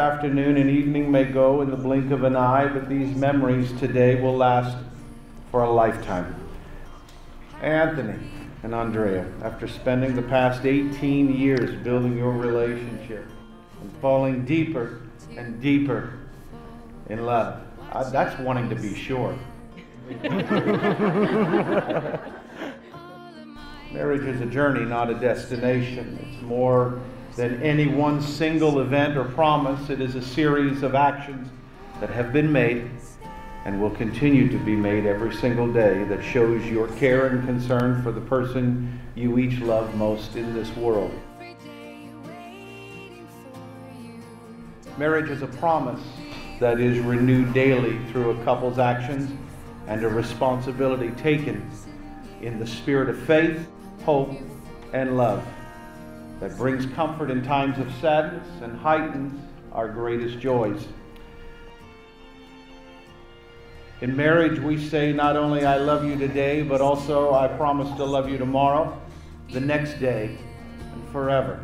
afternoon and evening may go in the blink of an eye, but these memories today will last for a lifetime. Anthony and Andrea, after spending the past 18 years building your relationship and falling deeper and deeper in love, uh, that's wanting to be sure. Marriage is a journey, not a destination. It's more than any one single event or promise. It is a series of actions that have been made and will continue to be made every single day that shows your care and concern for the person you each love most in this world. Marriage is a promise that is renewed daily through a couple's actions and a responsibility taken in the spirit of faith, hope, and love that brings comfort in times of sadness and heightens our greatest joys. In marriage, we say not only I love you today, but also I promise to love you tomorrow, the next day, and forever.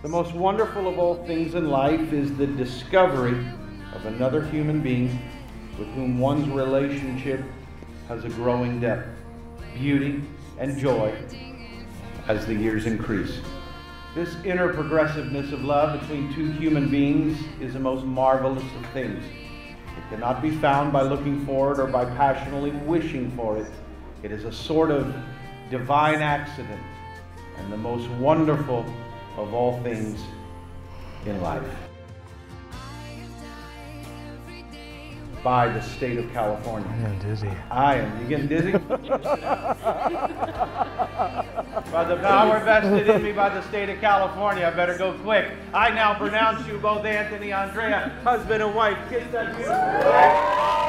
The most wonderful of all things in life is the discovery of another human being with whom one's relationship has a growing depth, beauty, and joy as the years increase. This inner progressiveness of love between two human beings is the most marvelous of things. It cannot be found by looking for it or by passionately wishing for it. It is a sort of divine accident and the most wonderful of all things in life. By the state of California. I'm dizzy. I am. You getting dizzy? by the power vested in me by the state of California, I better go quick. I now pronounce you both Anthony Andrea, husband and wife. Kiss that beautiful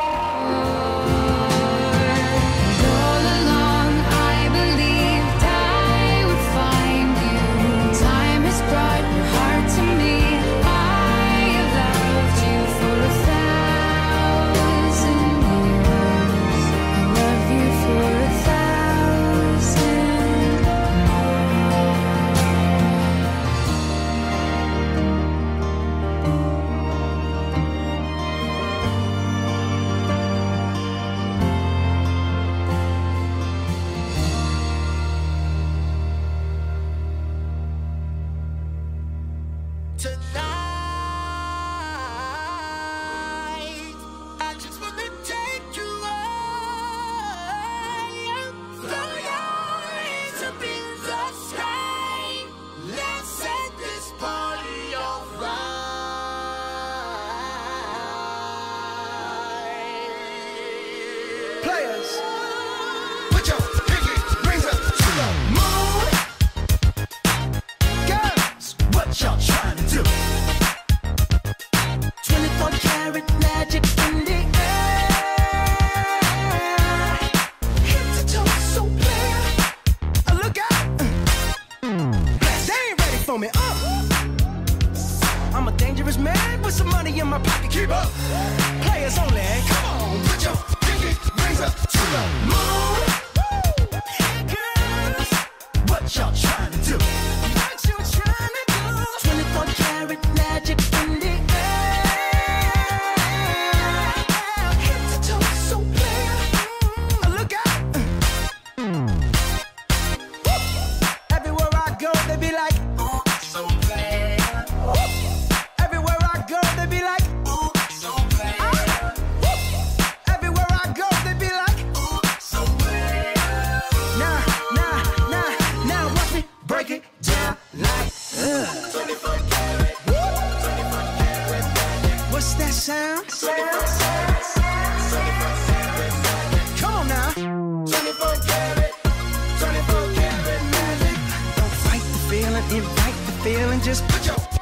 in my pocket. Keep up. Players only. Sound? Come on now. 24 karat, 24 karat magic. Don't fight the feeling, invite the feeling. Just put your up.